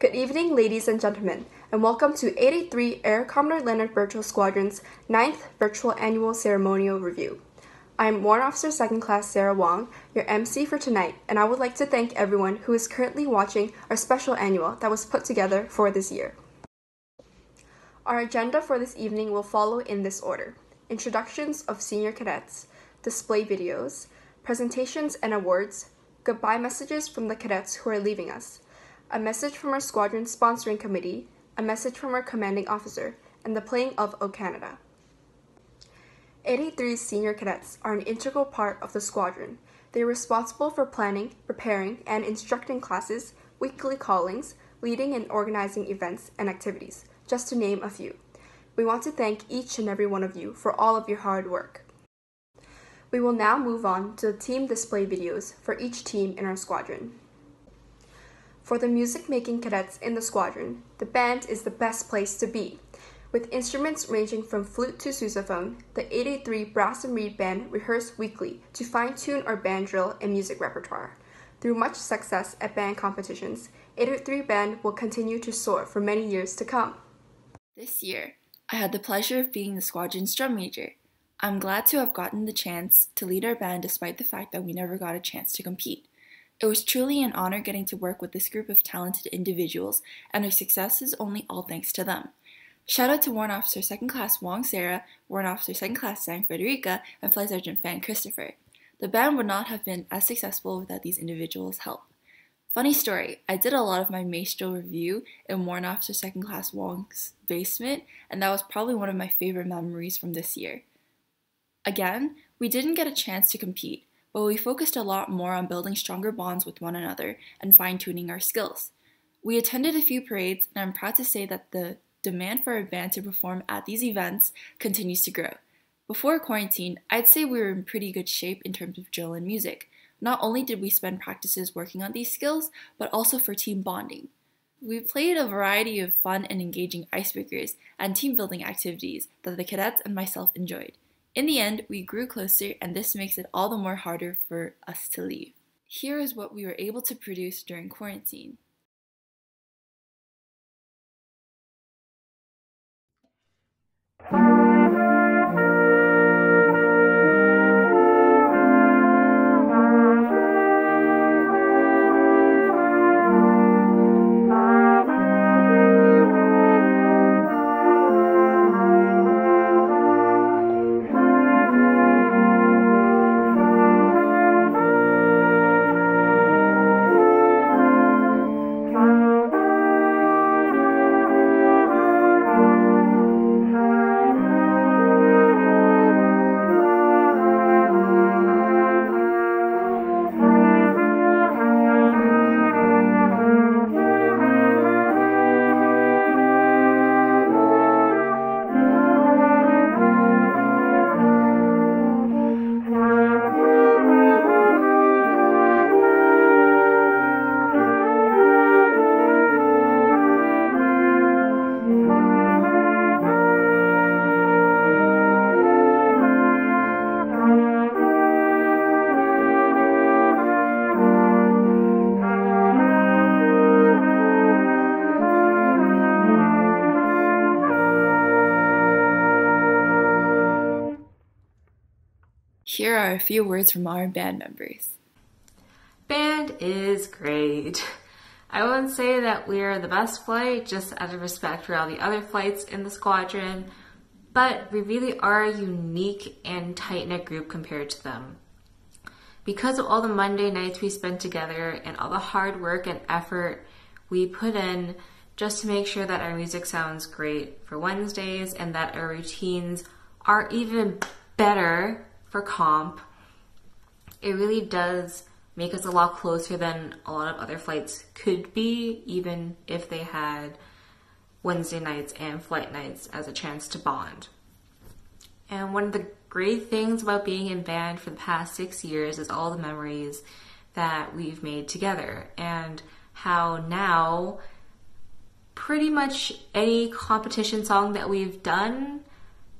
Good evening, ladies and gentlemen, and welcome to 83 Air Commodore Leonard Birchall Squadron's 9th Virtual Annual Ceremonial Review. I'm Warrant Officer 2nd Class Sarah Wong, your MC for tonight, and I would like to thank everyone who is currently watching our special annual that was put together for this year. Our agenda for this evening will follow in this order introductions of senior cadets, display videos, presentations and awards, goodbye messages from the cadets who are leaving us, a message from our squadron sponsoring committee, a message from our commanding officer, and the playing of O Canada. 83's senior cadets are an integral part of the squadron. They are responsible for planning, preparing, and instructing classes, weekly callings, leading and organizing events and activities, just to name a few. We want to thank each and every one of you for all of your hard work. We will now move on to the team display videos for each team in our squadron. For the music making cadets in the squadron, the band is the best place to be. With instruments ranging from flute to sousaphone, the 83 Brass and Reed Band rehearse weekly to fine tune our band drill and music repertoire. Through much success at band competitions, 83 Band will continue to soar for many years to come. This year, I had the pleasure of being the squadron's drum major. I'm glad to have gotten the chance to lead our band despite the fact that we never got a chance to compete. It was truly an honor getting to work with this group of talented individuals, and our success is only all thanks to them. Shout out to Warrant Officer 2nd Class Wong Sarah, Warrant Officer 2nd Class Zhang Frederica, and Flight Sergeant Fan Christopher. The band would not have been as successful without these individuals' help. Funny story, I did a lot of my maestro review in Warrant Officer 2nd Class Wong's basement, and that was probably one of my favorite memories from this year. Again, we didn't get a chance to compete, but we focused a lot more on building stronger bonds with one another and fine tuning our skills. We attended a few parades, and I'm proud to say that the demand for a band to perform at these events continues to grow. Before quarantine, I'd say we were in pretty good shape in terms of drill and music. Not only did we spend practices working on these skills, but also for team bonding. We played a variety of fun and engaging icebreakers and team building activities that the cadets and myself enjoyed. In the end, we grew closer, and this makes it all the more harder for us to leave. Here is what we were able to produce during quarantine. Here are a few words from our band members. Band is great. I wouldn't say that we're the best flight, just out of respect for all the other flights in the squadron, but we really are a unique and tight knit group compared to them. Because of all the Monday nights we spent together and all the hard work and effort we put in just to make sure that our music sounds great for Wednesdays and that our routines are even better for comp, it really does make us a lot closer than a lot of other flights could be, even if they had Wednesday nights and flight nights as a chance to bond. And one of the great things about being in band for the past six years is all the memories that we've made together and how now pretty much any competition song that we've done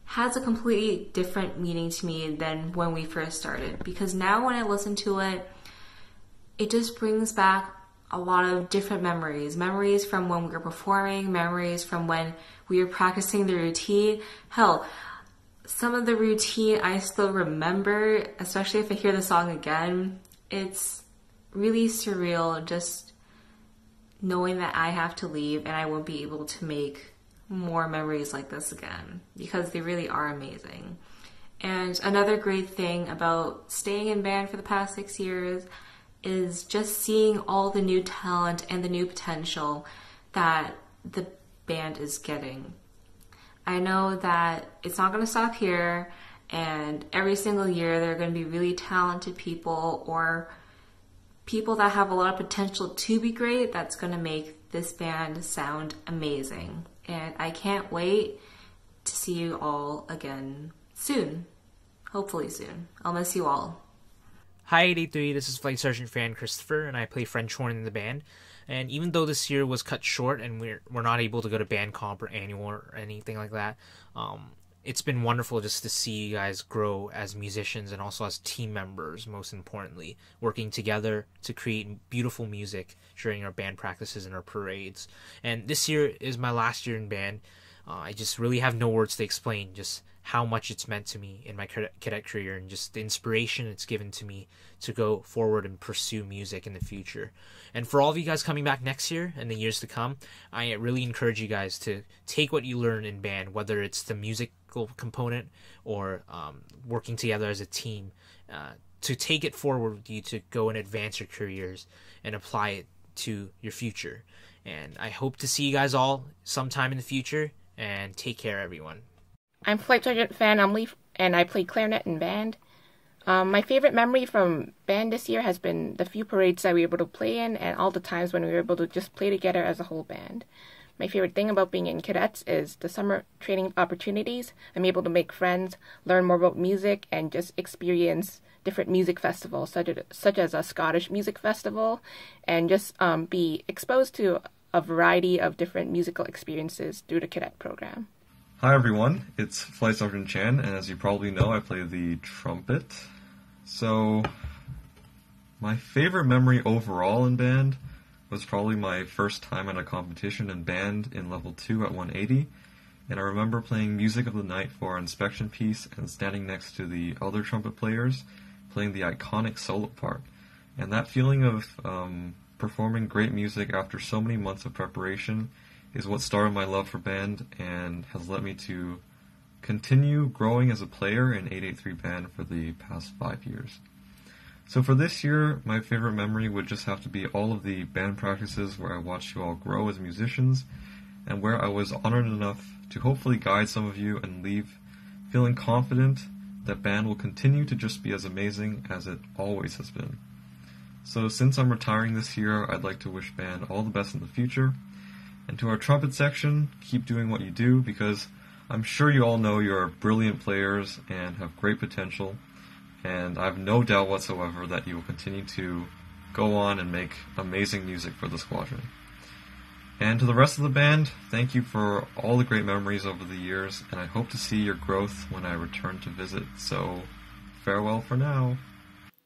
has a completely different meaning to me than when we first started because now when I listen to it, it just brings back a lot of different memories memories from when we were performing, memories from when we were practicing the routine. Hell, some of the routine I still remember, especially if I hear the song again. It's really surreal just knowing that I have to leave and I won't be able to make more memories like this again because they really are amazing. And another great thing about staying in band for the past six years is just seeing all the new talent and the new potential that the band is getting. I know that it's not going to stop here, and every single year there are going to be really talented people or people that have a lot of potential to be great that's going to make this band sound amazing. And I can't wait to see you all again soon. Hopefully soon. I'll miss you all. Hi 883, this is Flight Sergeant Fan Christopher, and I play French horn in the band. And even though this year was cut short and we're we're not able to go to band comp or annual or anything like that, um, it's been wonderful just to see you guys grow as musicians and also as team members. Most importantly, working together to create beautiful music during our band practices and our parades. And this year is my last year in band. Uh, I just really have no words to explain just how much it's meant to me in my cadet career and just the inspiration it's given to me to go forward and pursue music in the future. And for all of you guys coming back next year and the years to come, I really encourage you guys to take what you learn in band, whether it's the component or um, working together as a team, uh, to take it forward with you to go and advance your careers and apply it to your future. And I hope to see you guys all sometime in the future. And take care, everyone. I'm Flight Sergeant Fan Umley, and I play clarinet in band. Um, my favorite memory from band this year has been the few parades that we were able to play in, and all the times when we were able to just play together as a whole band. My favorite thing about being in cadets is the summer training opportunities. I'm able to make friends, learn more about music, and just experience different music festivals, such as, such as a Scottish music festival, and just um, be exposed to a variety of different musical experiences through the cadet program. Hi everyone, it's Flight Sergeant Chan, and as you probably know, I play the trumpet. So, my favorite memory overall in band was probably my first time at a competition in band in level 2 at 180, and I remember playing Music of the Night for our inspection piece and standing next to the other trumpet players playing the iconic solo part. And that feeling of um, performing great music after so many months of preparation is what started my love for band and has led me to continue growing as a player in 883 band for the past five years. So for this year, my favorite memory would just have to be all of the band practices where I watched you all grow as musicians and where I was honored enough to hopefully guide some of you and leave feeling confident that band will continue to just be as amazing as it always has been. So since I'm retiring this year, I'd like to wish band all the best in the future and to our trumpet section, keep doing what you do because I'm sure you all know you're brilliant players and have great potential. And I have no doubt whatsoever that you will continue to go on and make amazing music for the squadron. And to the rest of the band, thank you for all the great memories over the years, and I hope to see your growth when I return to visit. So, farewell for now.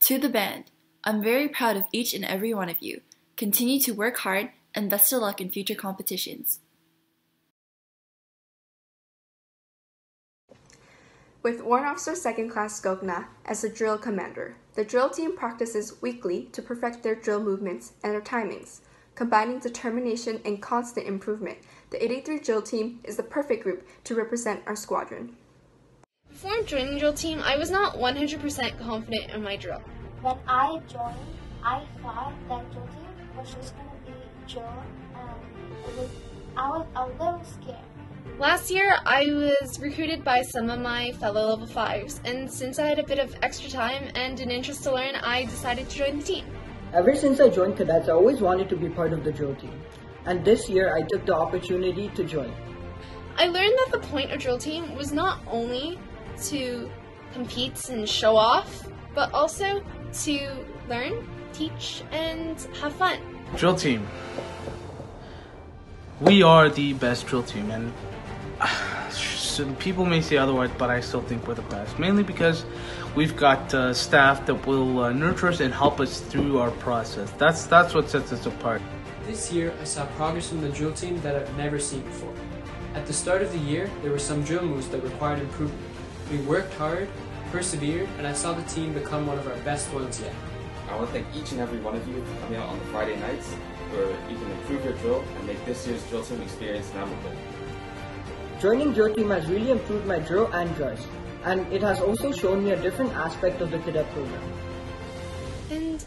To the band, I'm very proud of each and every one of you. Continue to work hard and best of luck in future competitions. With Warrant Officer 2nd Class Skogna as the drill commander, the drill team practices weekly to perfect their drill movements and their timings. Combining determination and constant improvement, the 83 drill team is the perfect group to represent our squadron. Before joining the drill team, I was not 100% confident in my drill. When I joined, I thought that drill team was just going to and it was, I was a little scared. Last year, I was recruited by some of my fellow level 5s, and since I had a bit of extra time and an interest to learn, I decided to join the team. Ever since I joined cadets, I always wanted to be part of the drill team, and this year I took the opportunity to join. I learned that the point of drill team was not only to compete and show off, but also to learn, teach, and have fun. Drill team. We are the best drill team, and some people may say otherwise, but I still think we're the best. Mainly because we've got uh, staff that will uh, nurture us and help us through our process. That's that's what sets us apart. This year, I saw progress from the drill team that I've never seen before. At the start of the year, there were some drill moves that required improvement. We worked hard, persevered, and I saw the team become one of our best ones yet. I want to thank each and every one of you for coming out on the Friday nights where you can improve your drill and make this year's drill team experience memorable. Joining drill team has really improved my drill and dress, and it has also shown me a different aspect of the cadet program. And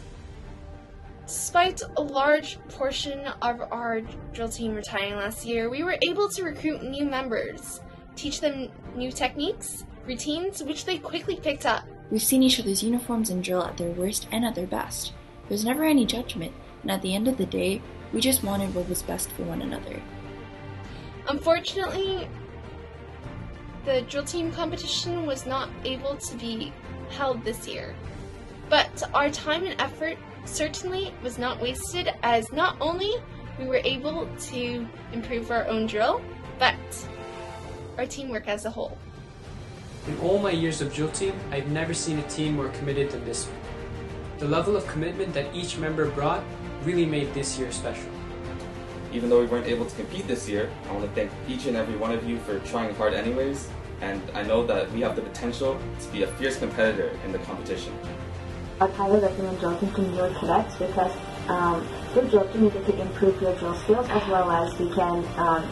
despite a large portion of our drill team retiring last year, we were able to recruit new members, teach them new techniques, routines, which they quickly picked up. We've seen each other's uniforms and drill at their worst and at their best. There's never any judgment, and at the end of the day, we just wanted what was best for one another. Unfortunately, the drill team competition was not able to be held this year. But our time and effort certainly was not wasted as not only we were able to improve our own drill, but our teamwork as a whole. In all my years of drill team, I've never seen a team more committed than this one. The level of commitment that each member brought really made this year special. Even though we weren't able to compete this year, I want to thank each and every one of you for trying hard anyways, and I know that we have the potential to be a fierce competitor in the competition. I'd highly recommend joining to newer cadets because um, with jogging you get to improve your drill skills as well as you can um,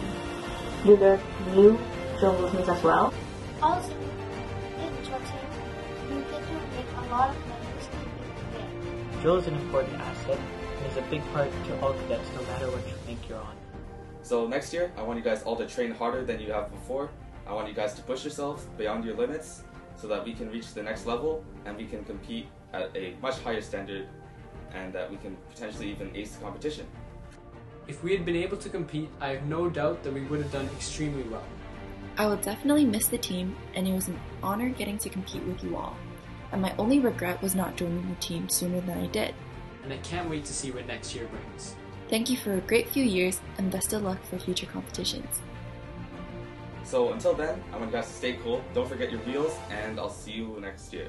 you learn new drill movements as well. Also, in drill team, you get to make a lot of memories to be made. Drill is an important asset and is a big part to all cadets no matter what rank you're on. So next year, I want you guys all to train harder than you have before. I want you guys to push yourselves beyond your limits so that we can reach the next level and we can compete at a much higher standard and that we can potentially even ace the competition. If we had been able to compete, I have no doubt that we would have done extremely well. I will definitely miss the team, and it was an honor getting to compete with you all. And my only regret was not joining the team sooner than I did. And I can't wait to see what next year brings. Thank you for a great few years, and best of luck for future competitions. So until then, I want you guys to stay cool, don't forget your wheels, and I'll see you next year.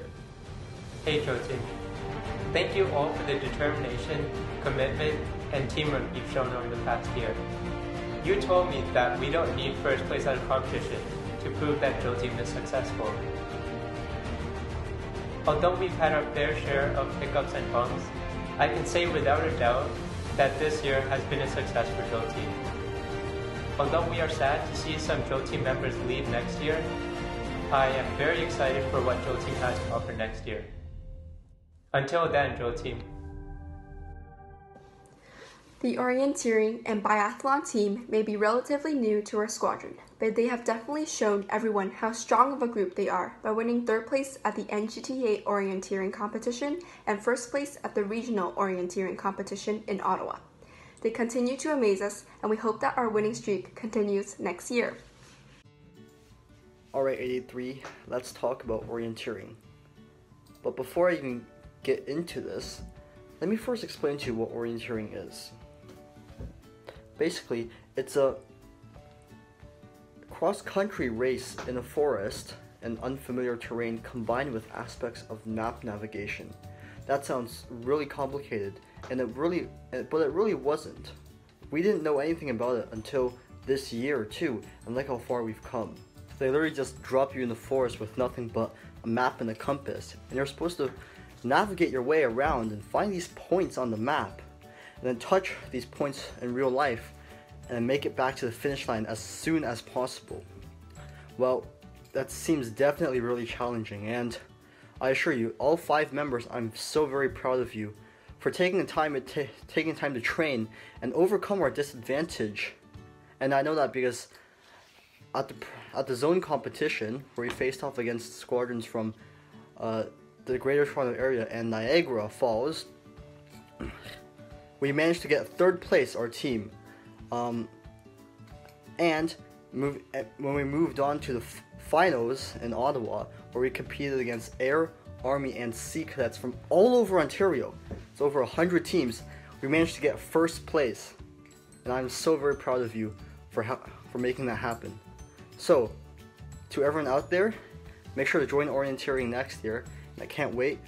Hey Team. Thank you all for the determination, commitment, and teamwork you've shown over the past year. You told me that we don't need first place at a competition to prove that Team is successful. Although we've had our fair share of hiccups and bumps, I can say without a doubt that this year has been a success for Team. Although we are sad to see some Team members leave next year, I am very excited for what Team has to offer next year. Until then, Team. The orienteering and biathlon team may be relatively new to our squadron, but they have definitely shown everyone how strong of a group they are by winning third place at the NGTA orienteering competition and first place at the regional orienteering competition in Ottawa. They continue to amaze us, and we hope that our winning streak continues next year. Alright, 83, let's talk about orienteering. But before I even get into this, let me first explain to you what orienteering is. Basically, it's a cross-country race in a forest and unfamiliar terrain combined with aspects of map navigation. That sounds really complicated, and it really, eh, but it really wasn't. We didn't know anything about it until this year too, and look how far we've come. They literally just drop you in the forest with nothing but a map and a compass, and you're supposed to navigate your way around and find these points on the map, and then touch these points in real life and make it back to the finish line as soon as possible. Well, that seems definitely really challenging, and I assure you, all five members, I'm so very proud of you for taking the time t- taking time to train and overcome our disadvantage. And I know that because at the at the zone competition where we faced off against squadrons from uh, the Greater Toronto Area and Niagara Falls, we managed to get third place, our team. Um, and move, eh, when we moved on to the finals in Ottawa, where we competed against Air, Army, and Sea cadets from all over Ontario, it's over 100 teams, we managed to get first place. And I'm so very proud of you for, for making that happen. So, To everyone out there, make sure to join orienteering next year, and I can't wait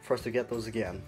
for us to get those again.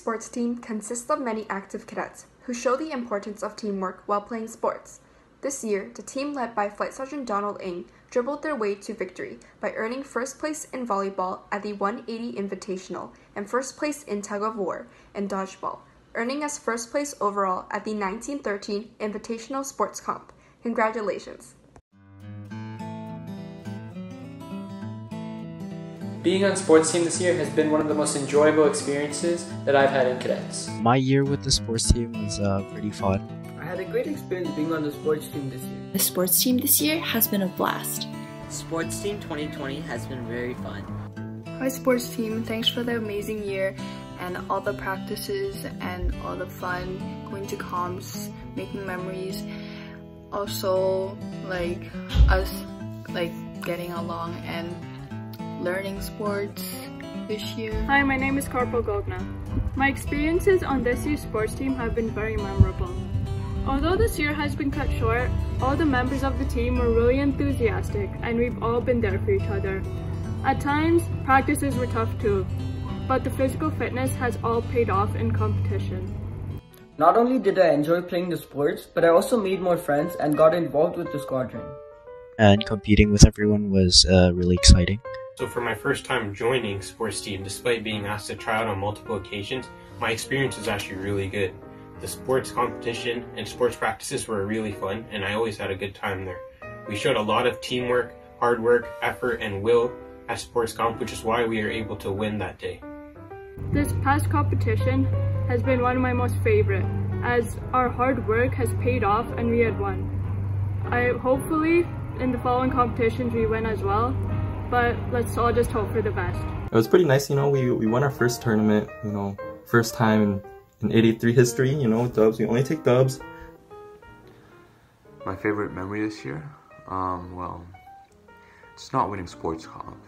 Sports team consists of many active cadets who show the importance of teamwork while playing sports. This year, the team led by Flight Sergeant Donald Ng dribbled their way to victory by earning first place in volleyball at the 180 Invitational and first place in tug of war and dodgeball, earning us first place overall at the 1913 Invitational Sports Comp. Congratulations! Being on sports team this year has been one of the most enjoyable experiences that I've had in cadets. My year with the sports team was uh, pretty fun. I had a great experience being on the sports team this year. The sports team this year has been a blast. Sports Team 2020 has been very fun. Hi sports team, thanks for the amazing year and all the practices and all the fun, going to comps, making memories. Also like us like getting along and learning sports this year. Hi, my name is Karpo Gogna. My experiences on this year's sports team have been very memorable. Although this year has been cut short, all the members of the team were really enthusiastic and we've all been there for each other. At times, practices were tough too, but the physical fitness has all paid off in competition. Not only did I enjoy playing the sports, but I also made more friends and got involved with the squadron. And competing with everyone was uh, really exciting. So for my first time joining sports team, despite being asked to try out on multiple occasions, my experience was actually really good. The sports competition and sports practices were really fun, and I always had a good time there. We showed a lot of teamwork, hard work, effort, and will at sports comp, which is why we are able to win that day. This past competition has been one of my most favorite, as our hard work has paid off and we had won. I hopefully in the following competitions we win as well, but let's all just hope for the best. It was pretty nice, you know, we, we won our first tournament, you know, first time in, in 83 history, you know, dubs, we only take dubs. My favorite memory this year? Um, well, it's not winning sports comp,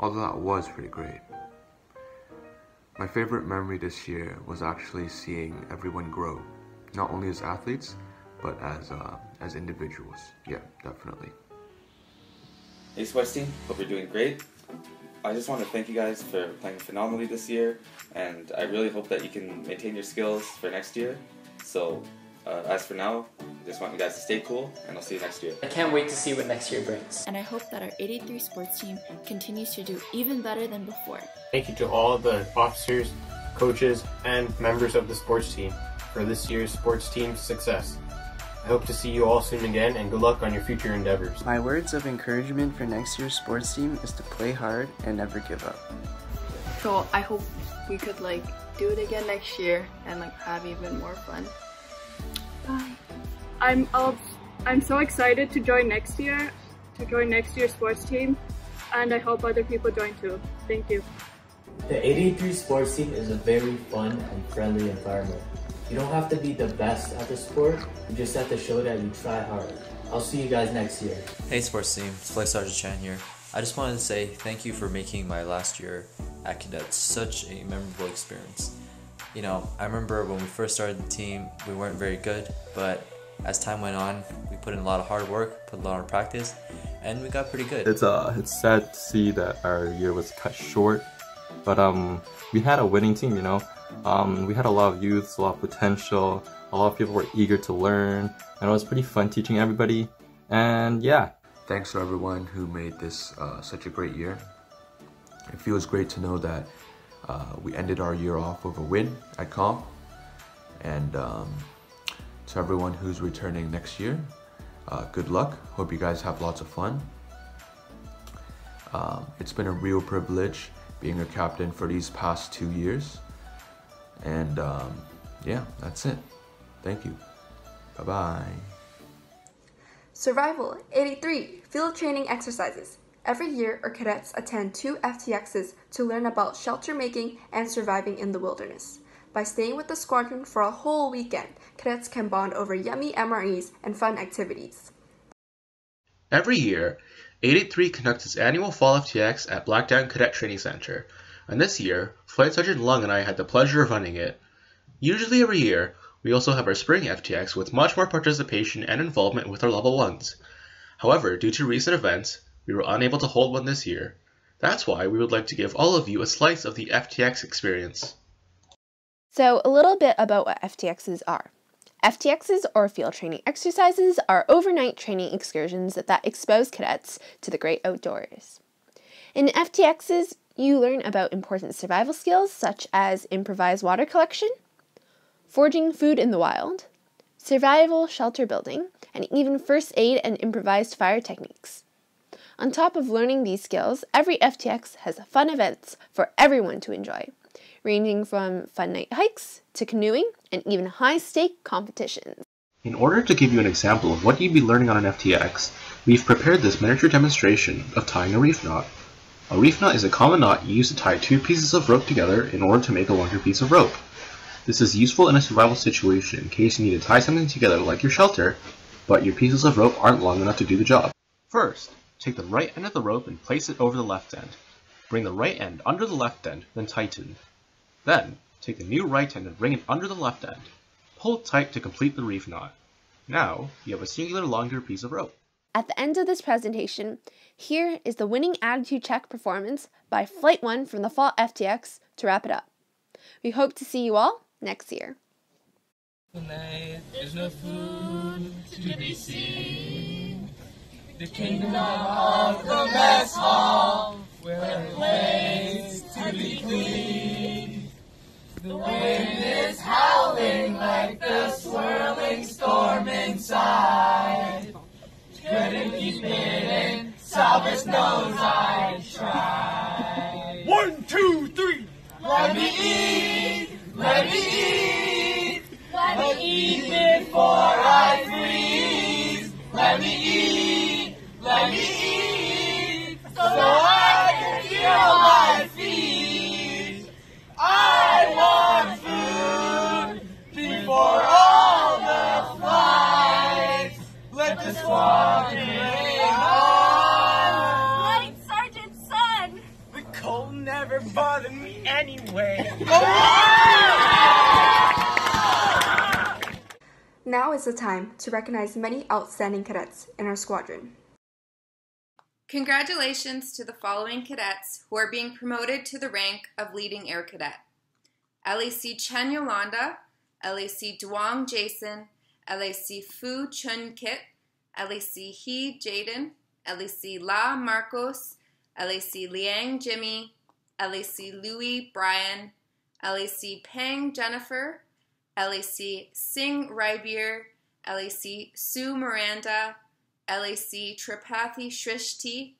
although that was pretty great. My favorite memory this year was actually seeing everyone grow, not only as athletes, but as, uh, as individuals. Yeah, definitely. Hey Sports Team, hope you're doing great. I just want to thank you guys for playing phenomenally this year, and I really hope that you can maintain your skills for next year. So, uh, as for now, I just want you guys to stay cool, and I'll see you next year. I can't wait to see what next year brings. And I hope that our 83 sports team continues to do even better than before. Thank you to all the officers, coaches, and members of the sports team for this year's sports team success. I hope to see you all soon again and good luck on your future endeavors. My words of encouragement for next year's sports team is to play hard and never give up. So I hope we could like do it again next year and like have even more fun. Bye. I'm I'll, I'm so excited to join next year, to join next year's sports team, and I hope other people join too. Thank you. The 83 sports team is a very fun and friendly environment. You don't have to be the best at the sport, you just have to show that you try hard. I'll see you guys next year. Hey sports team, it's Flight Sergeant Chan here. I just wanted to say thank you for making my last year at Cadets such a memorable experience. You know, I remember when we first started the team, we weren't very good, but as time went on, we put in a lot of hard work, put a lot of practice, and we got pretty good. It's uh, it's sad to see that our year was cut short, but um, we had a winning team, you know. Um, we had a lot of youths, a lot of potential, a lot of people were eager to learn, and it was pretty fun teaching everybody. And yeah. Thanks to everyone who made this uh, such a great year. It feels great to know that uh, we ended our year off with a win at comp. And um, to everyone who's returning next year, uh, good luck. Hope you guys have lots of fun. Um, it's been a real privilege being a captain for these past two years. And um, yeah, that's it. Thank you. Bye bye. Survival 83 Field Training Exercises. Every year, our cadets attend two FTXs to learn about shelter making and surviving in the wilderness. By staying with the squadron for a whole weekend, cadets can bond over yummy MREs and fun activities. Every year, 883 conducts its annual Fall FTX at Blackdown Cadet Training Center, and this year, Flight Sergeant Lung and I had the pleasure of running it. Usually every year, we also have our Spring FTX with much more participation and involvement with our level 1s. However, due to recent events, we were unable to hold one this year. That's why we would like to give all of you a slice of the FTX experience. So, a little bit about what FTXs are. FTXs, or field training exercises, are overnight training excursions that expose cadets to the great outdoors. In FTXs, you learn about important survival skills such as improvised water collection, foraging food in the wild, survival shelter building, and even first aid and improvised fire techniques. On top of learning these skills, every FTX has fun events for everyone to enjoy, ranging from fun night hikes to canoeing and even high stake competitions. In order to give you an example of what you'd be learning on an FTX, we've prepared this miniature demonstration of tying a reef knot. A reef knot is a common knot used to tie two pieces of rope together in order to make a longer piece of rope. This is useful in a survival situation in case you need to tie something together like your shelter, but your pieces of rope aren't long enough to do the job. First, take the right end of the rope and place it over the left end. Bring the right end under the left end, then tighten. Then, take the new right end and bring it under the left end. Pull tight to complete the reef knot. Now, you have a singular longer piece of rope. At the end of this presentation, here is the winning attitude check performance by Flight 1 from the Fall FTX to wrap it up. We hope to see you all next year. Tonight, there's no food to be seen. The kingdom of the mess hall, where a place to be clean. The wind is howling like the swirling storm inside. Couldn't keep it in, Salvus knows I tried. One, two, three. Let me eat, let me eat, let me eat before I freeze. Let me eat, let me eat, so I can feel my. I want food before all the. Let the on. The cold never bothered me anyway. Now is the time to recognize many outstanding cadets in our squadron. Congratulations to the following cadets who are being promoted to the rank of Leading Air Cadet. LAC Chen Yolanda, LAC Duong Jason, LAC Fu Chun Kit, LAC He Jaden, LAC La Marcos, LAC Liang Jimmy, LAC Louis Brian, LAC Peng Jennifer, LAC Singh Raibir, LAC Sue Miranda, LAC Tripathi Shrishti,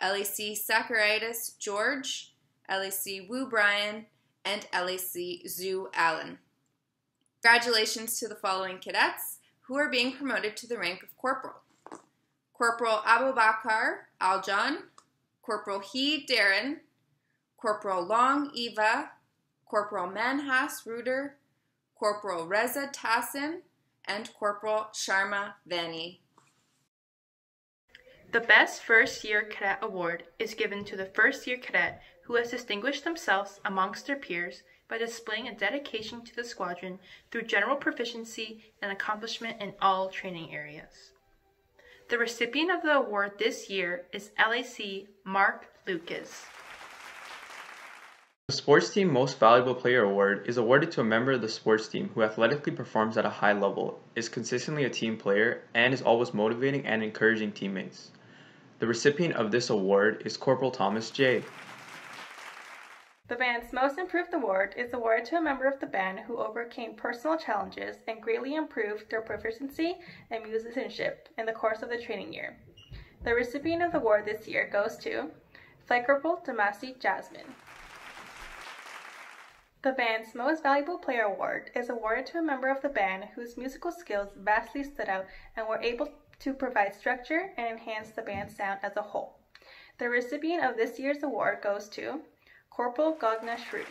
LAC Sakaritis George, LAC Wu Brian, and LAC Zhu Allen. Congratulations to the following cadets who are being promoted to the rank of corporal. Corporal Abubakar Aljan, Corporal He Darren, Corporal Long Eva, Corporal Manhas Ruder, Corporal Reza Tassin, and Corporal Sharma Vani. The Best First Year Cadet Award is given to the first year cadet who has distinguished themselves amongst their peers by displaying a dedication to the squadron through general proficiency and accomplishment in all training areas. The recipient of the award this year is LAC Mark Lucas. The Sports Team Most Valuable Player Award is awarded to a member of the sports team who athletically performs at a high level, is consistently a team player, and is always motivating and encouraging teammates. The recipient of this award is Corporal Thomas J. The band's Most Improved Award is awarded to a member of the band who overcame personal challenges and greatly improved their proficiency and musicianship in the course of the training year. The recipient of the award this year goes to Corporal Damasi Jasmine. The band's Most Valuable Player Award is awarded to a member of the band whose musical skills vastly stood out and were able to provide structure and enhance the band's sound as a whole. The recipient of this year's award goes to Corporal Gagna Shruti.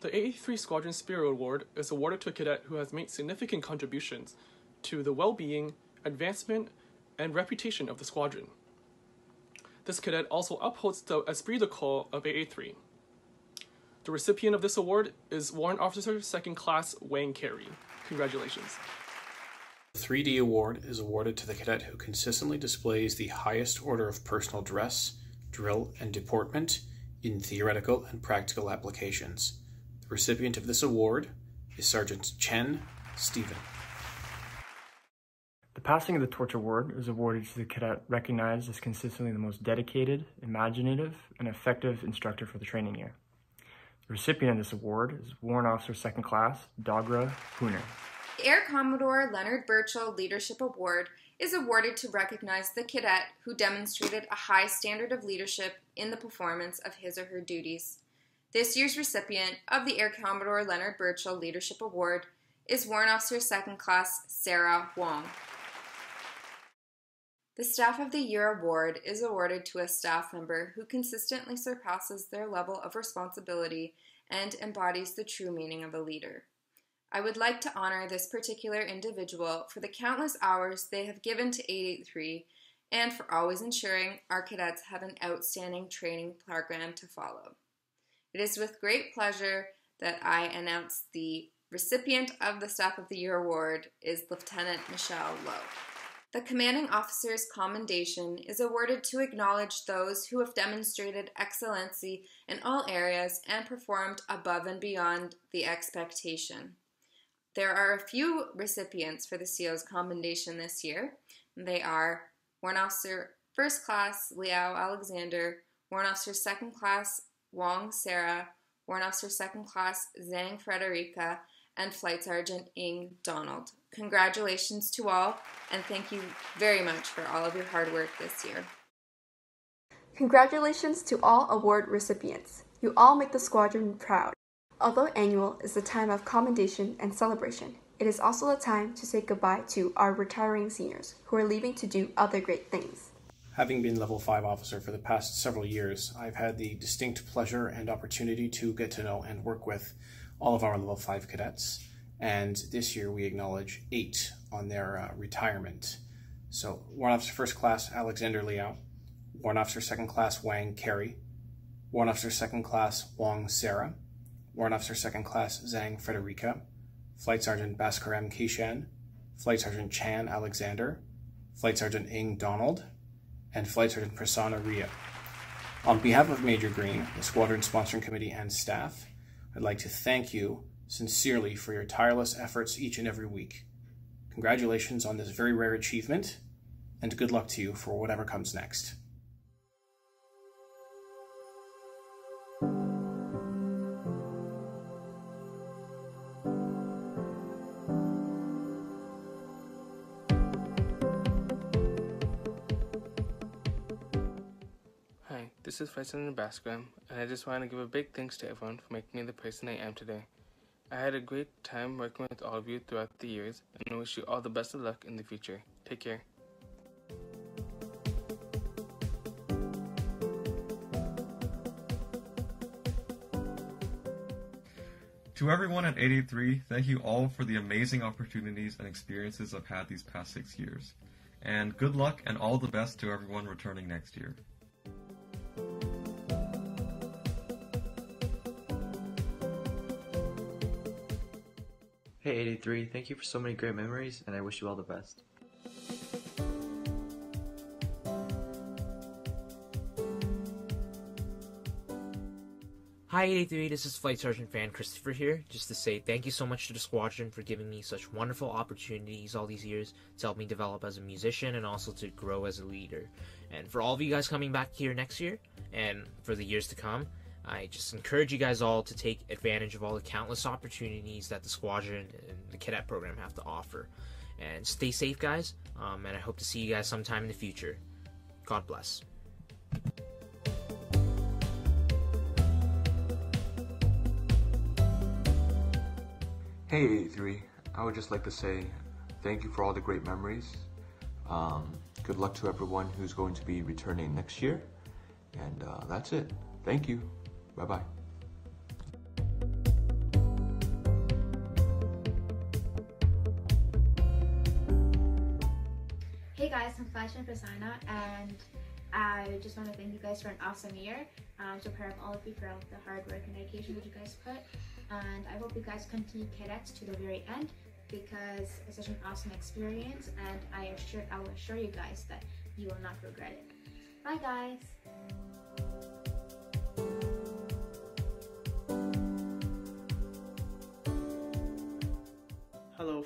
The 83 Squadron Spirit Award is awarded to a cadet who has made significant contributions to the well-being, advancement, and reputation of the squadron. This cadet also upholds the esprit de corps of 883. The recipient of this award is Warrant Officer Second Class Wang Carey. Congratulations. The 3D award is awarded to the cadet who consistently displays the highest order of personal dress, drill, and deportment in theoretical and practical applications. The recipient of this award is Sergeant Chen Stephen. The Passing of the Torch Award is awarded to the cadet recognized as consistently the most dedicated, imaginative, and effective instructor for the training year. The recipient of this award is Warrant Officer Second Class Dogra Hooner. The Air Commodore Leonard Birchall Leadership Award is awarded to recognize the cadet who demonstrated a high standard of leadership in the performance of his or her duties. This year's recipient of the Air Commodore Leonard Birchall Leadership Award is Warrant Officer Second Class Sarah Wong. The Staff of the Year Award is awarded to a staff member who consistently surpasses their level of responsibility and embodies the true meaning of a leader. I would like to honor this particular individual for the countless hours they have given to 883 and for always ensuring our cadets have an outstanding training program to follow. It is with great pleasure that I announce the recipient of the Staff of the Year Award is Lieutenant Michelle Lowe. The Commanding Officer's Commendation is awarded to acknowledge those who have demonstrated excellency in all areas and performed above and beyond the expectation. There are a few recipients for the CO's Commendation this year. They are Warrant Officer First Class Liao Alexander, Warrant Officer Second Class Wong Sarah, Warrant Officer Second Class Zhang Frederica, and Flight Sergeant Ng Donald. Congratulations to all, and thank you very much for all of your hard work this year. Congratulations to all award recipients. You all make the squadron proud. Although annual is a time of commendation and celebration, it is also a time to say goodbye to our retiring seniors who are leaving to do other great things. Having been level 5 officer for the past several years, I've had the distinct pleasure and opportunity to get to know and work with all of our level 5 cadets. And this year we acknowledge eight on their uh, retirement. So, Warrant Officer First Class Alexander Liao, Warrant Officer Second Class Wang Carey, Warrant Officer Second Class Wong Sarah, Warrant Officer Second Class Zhang Frederica, Flight Sergeant Bhaskaram Kishan, Flight Sergeant Chan Alexander, Flight Sergeant Ng Donald, and Flight Sergeant Prasanna Ria. On behalf of Major Green, the Squadron Sponsoring Committee, and staff, I'd like to thank you sincerely for your tireless efforts each and every week. Congratulations on this very rare achievement, and good luck to you for whatever comes next. This is Sergeant Bascom, and I just want to give a big thanks to everyone for making me the person I am today. I had a great time working with all of you throughout the years, and I wish you all the best of luck in the future. Take care. To everyone at 883, thank you all for the amazing opportunities and experiences I've had these past six years. And good luck and all the best to everyone returning next year. 83, thank you for so many great memories, and I wish you all the best. Hi 83, this is Flight Sergeant Fan Christopher here, just to say thank you so much to the squadron for giving me such wonderful opportunities all these years to help me develop as a musician and also to grow as a leader. And for all of you guys coming back here next year and for the years to come, I just encourage you guys all to take advantage of all the countless opportunities that the squadron and the cadet program have to offer. And stay safe, guys, um, and I hope to see you guys sometime in the future. God bless. Hey 83, I would just like to say thank you for all the great memories. Um, good luck to everyone who's going to be returning next year. And uh, that's it. Thank you. Bye bye. Hey guys, I'm Fashion Fasana and I just want to thank you guys for an awesome year. I'm so proud of all of you for all the hard work and dedication that you guys put and I hope you guys continue cadets to the very end because it's such an awesome experience and I assure I will assure you guys that you will not regret it. Bye guys!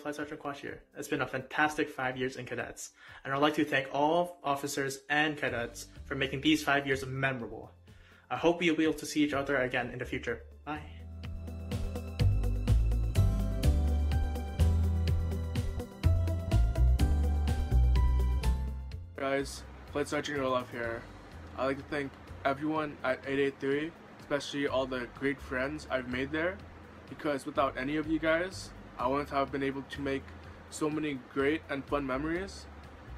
Flight Sergeant Quash here. It's been a fantastic five years in cadets, and I'd like to thank all officers and cadets for making these five years memorable. I hope we'll be able to see each other again in the future. Bye. Guys, Flight Sergeant Olaf here. I'd like to thank everyone at 883, especially all the great friends I've made there, because without any of you guys, I wouldn't have been able to make so many great and fun memories.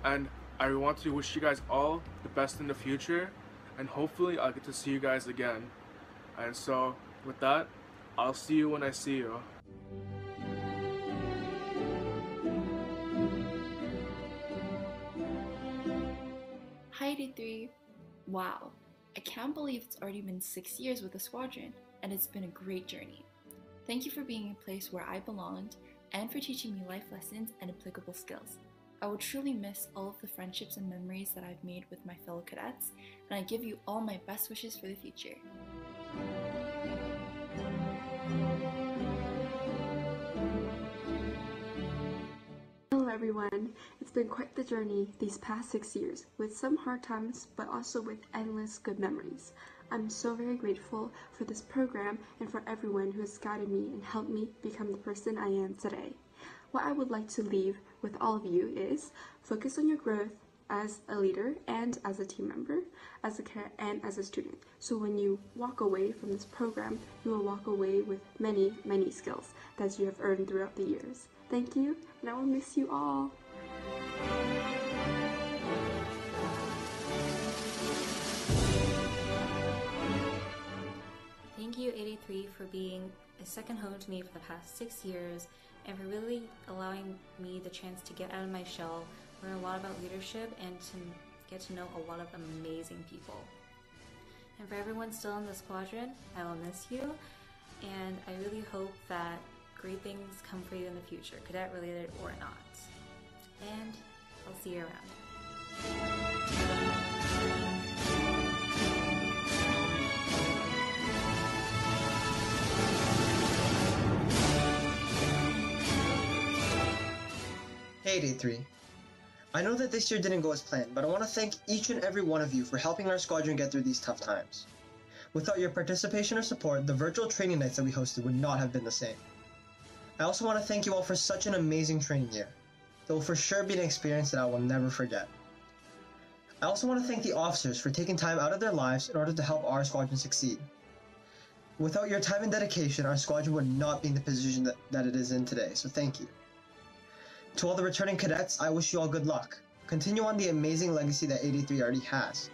And I want to wish you guys all the best in the future, and hopefully I'll get to see you guys again. And so, with that, I'll see you when I see you. Hi 83. Wow, I can't believe it's already been six years with the squadron, and it's been a great journey. Thank you for being a place where I belonged and for teaching me life lessons and applicable skills. I will truly miss all of the friendships and memories that I've made with my fellow cadets, and I give you all my best wishes for the future. Hello everyone. It's been quite the journey these past six years, with some hard times, but also with endless good memories. I'm so very grateful for this program and for everyone who has guided me and helped me become the person I am today. What I would like to leave with all of you is focus on your growth as a leader and as a team member, as a care and as a student. So when you walk away from this program, you will walk away with many, many skills that you have earned throughout the years. Thank you, and I will miss you all. 83, for being a second home to me for the past six years and for really allowing me the chance to get out of my shell, learn a lot about leadership, and to get to know a lot of amazing people. And for everyone still in the squadron, I will miss you, and I really hope that great things come for you in the future, cadet related or not. And I'll see you around. Hey, Day 3. I know that this year didn't go as planned, but I want to thank each and every one of you for helping our squadron get through these tough times. Without your participation or support, the virtual training nights that we hosted would not have been the same. I also want to thank you all for such an amazing training year. It will for sure be an experience that I will never forget. I also want to thank the officers for taking time out of their lives in order to help our squadron succeed. Without your time and dedication, our squadron would not be in the position that, that it is in today, so thank you. To all the returning cadets, I wish you all good luck. Continue on the amazing legacy that 83 already has.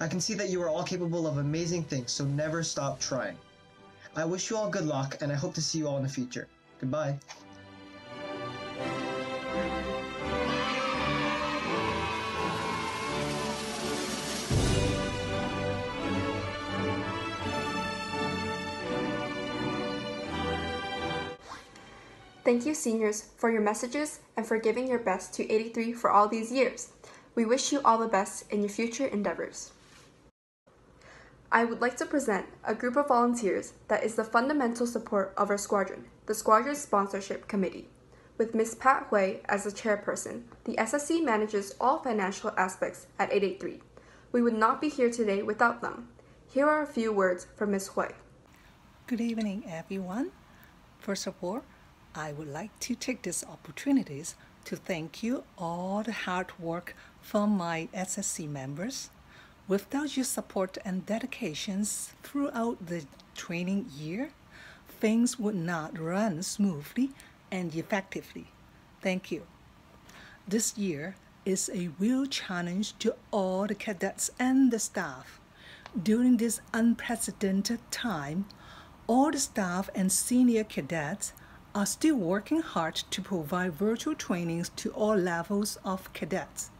I can see that you are all capable of amazing things, so never stop trying. I wish you all good luck, and I hope to see you all in the future. Goodbye. Thank you, seniors, for your messages and for giving your best to 83 for all these years. We wish you all the best in your future endeavors. I would like to present a group of volunteers that is the fundamental support of our squadron, the Squadron Sponsorship Committee. With Ms. Pat Hui as the chairperson, the SSC manages all financial aspects at 883. We would not be here today without them. Here are a few words from Ms. Hui. Good evening, everyone. First of all, I would like to take this opportunities to thank you all the hard work from my SSC members. Without your support and dedications throughout the training year, things would not run smoothly and effectively. Thank you. This year is a real challenge to all the cadets and the staff. During this unprecedented time, all the staff and senior cadets are still working hard to provide virtual trainings to all levels of cadets.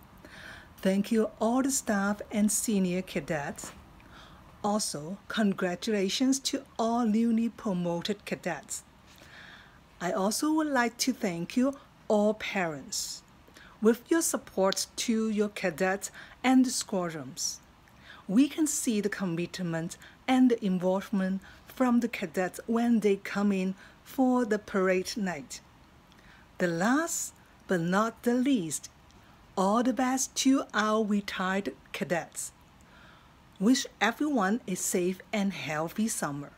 Thank you all the staff and senior cadets. Also, congratulations to all newly promoted cadets. I also would like to thank you all parents. With your support to your cadets and the squadrons, we can see the commitment and the involvement from the cadets when they come in for the parade night. The last but not the least, all the best to our retired cadets. Wish everyone a safe and healthy summer.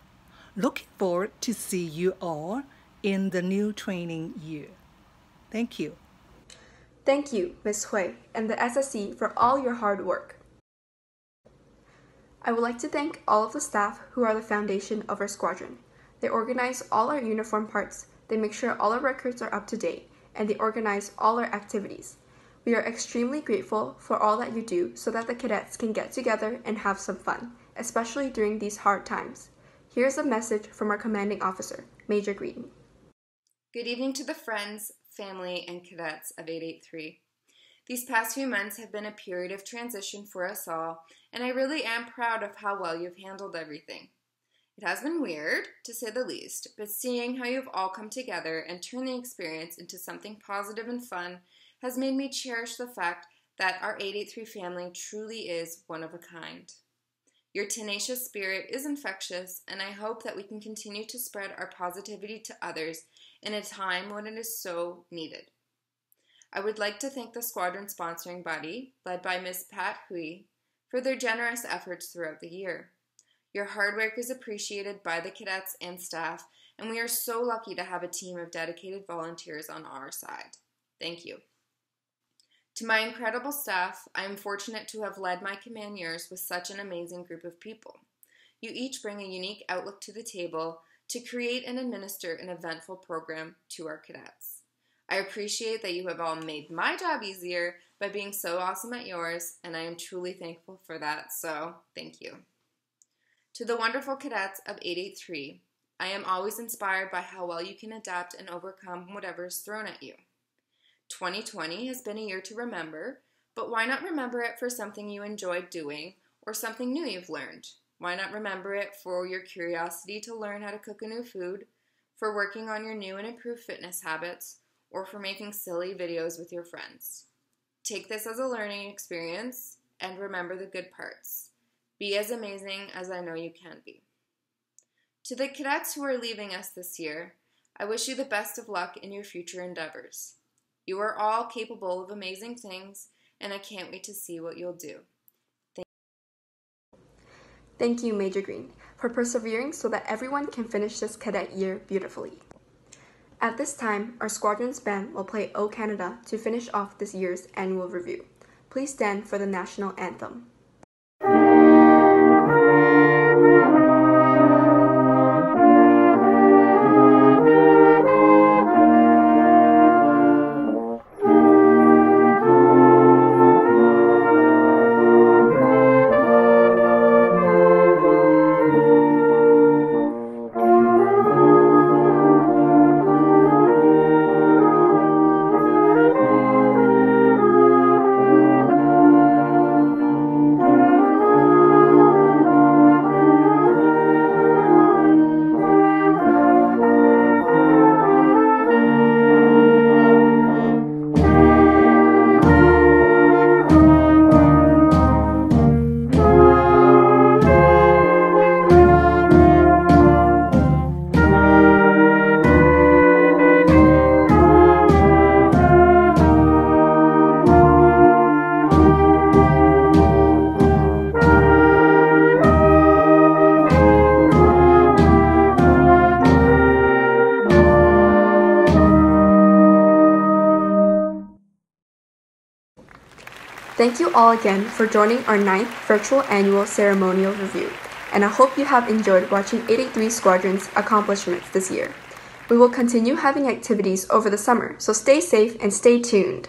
Looking forward to see you all in the new training year. Thank you. Thank you, Ms. Hui and the SSC for all your hard work. I would like to thank all of the staff who are the foundation of our squadron. They organize all our uniform parts, they make sure all our records are up to date, and they organize all our activities. We are extremely grateful for all that you do so that the cadets can get together and have some fun, especially during these hard times. Here's a message from our commanding officer, Major Green. Good evening to the friends, family, and cadets of 883. These past few months have been a period of transition for us all, and I really am proud of how well you've handled everything. It has been weird, to say the least, but seeing how you've all come together and turned the experience into something positive and fun has made me cherish the fact that our 883 family truly is one of a kind. Your tenacious spirit is infectious, and I hope that we can continue to spread our positivity to others in a time when it is so needed. I would like to thank the squadron sponsoring body, led by Ms. Pat Hui, for their generous efforts throughout the year. Your hard work is appreciated by the cadets and staff, and we are so lucky to have a team of dedicated volunteers on our side. Thank you. To my incredible staff, I am fortunate to have led my command years with such an amazing group of people. You each bring a unique outlook to the table to create and administer an eventful program to our cadets. I appreciate that you have all made my job easier by being so awesome at yours, and I am truly thankful for that, so thank you. To the wonderful cadets of 883, I am always inspired by how well you can adapt and overcome whatever is thrown at you. 2020 has been a year to remember, but why not remember it for something you enjoyed doing or something new you've learned? Why not remember it for your curiosity to learn how to cook a new food, for working on your new and improved fitness habits, or for making silly videos with your friends? Take this as a learning experience and remember the good parts. Be as amazing as I know you can be. To the cadets who are leaving us this year, I wish you the best of luck in your future endeavors. You are all capable of amazing things, and I can't wait to see what you'll do. Thank you, Thank you Major Green, for persevering so that everyone can finish this cadet year beautifully. At this time, our squadron's band will play O Canada to finish off this year's annual review. Please stand for the national anthem. Thank you all again for joining our ninth virtual annual ceremonial review, and I hope you have enjoyed watching 883 Squadron's accomplishments this year. We will continue having activities over the summer, so stay safe and stay tuned.